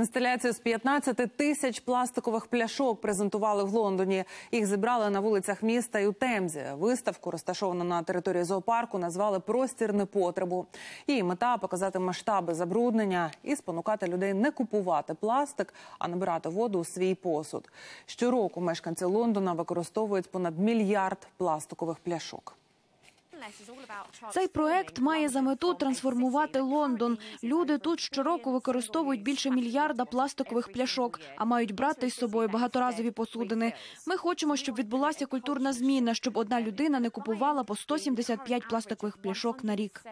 Інсталяцію з 15 тисяч пластикових пляшок презентували в Лондоні. Їх зібрали на вулицях міста і у Темзі. Виставку, розташовану на території зоопарку, назвали Простір непотребу. Її мета показати масштаби забруднення і спонукати людей не купувати пластик, а набирати воду у свій посуд. Щороку мешканці Лондона використовують понад мільярд пластикових пляшок. Цей проект має за мету трансформувати Лондон. Люди тут щороку використовують більше мільярда пластикових пляшок, а мають брати із собою багаторазові посудини. Ми хочемо, щоб відбулася культурна зміна, щоб одна людина не купувала по 175 пластикових пляшок на рік.